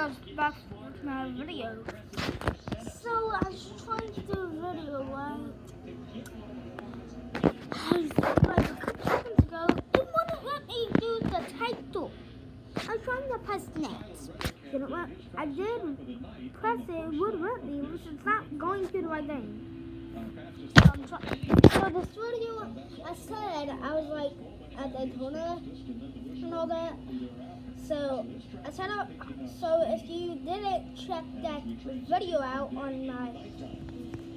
guys back to my video. So I was trying to do a video right. Like a couple seconds ago. It wouldn't let me do the title. I was trying to press next. Didn't let, I did press it, it would let me, which is not going to the right thing. So, so this video, I said, I was like at Daytona and all that. So I said, uh, so if you didn't check that video out on my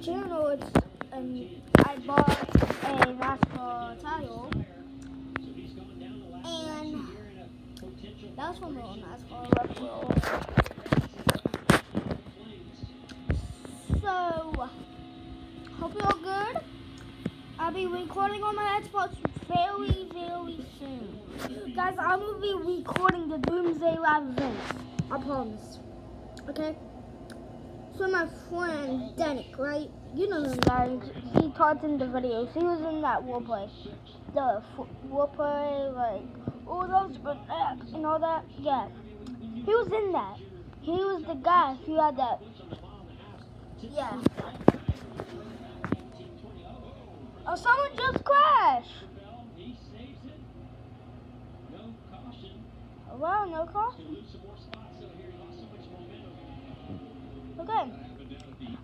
channel, it's um, I bought a NASCAR title, and that's real NASCAR Red Bull. So hope you're good. I'll be recording on my Xbox very, very soon. Guys, I'm gonna be recording Live events. I promise. Okay? So my friend Danik, right? You know him, guys. He talked in the videos. He was in that warplay. The warplay, like, all those but that and all that. Yeah. He was in that. He was the guy who had that. Yeah. Oh, someone just crashed. Wow, no caution. Okay.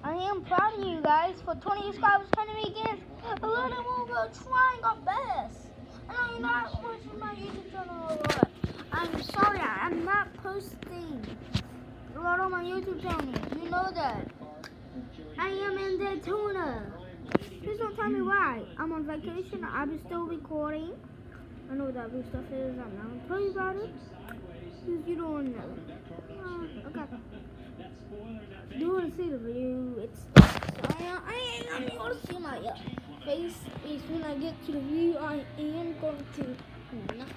I am proud of you guys for 20 subscribers, 20 weekends. A little more, we're trying our best. I know you're not watching my YouTube channel a lot. I'm sorry, I'm not posting a lot on my YouTube channel. You know that. I am in Daytona. Please don't tell me why. I'm on vacation. I'm still recording. I know what that blue stuff is. I'm not going to tell you about it. Because you don't know. Uh, okay. You want to see the view? It's I, am- I ain't gonna to see my uh, face. Is when I get to the view, I am going to not,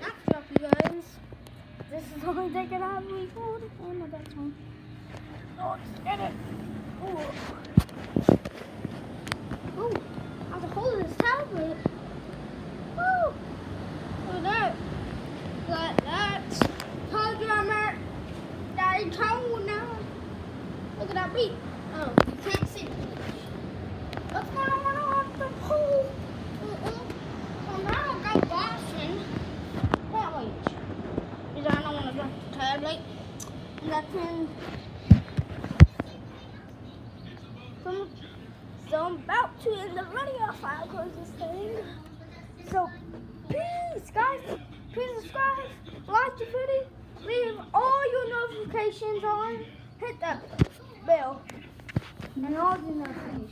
not drop you guys. This is the only that I've recorded. Oh my god, one. Oh, get it. Ooh. Ooh, I have to hold this tablet. Ooh. Look at that. Got that. Programmer. Daddy told now. Look at that beat. Oh, you can't see. What's going on off the pool? Mm-hmm. Uh-uh. So now I got Boston. That way. Because I don't want to drop the tablet. That's in. So, so I'm about to end the video if I this thing. So, peace, guys. Please subscribe, like the video, notifications on, hit that bell, and all the notifications.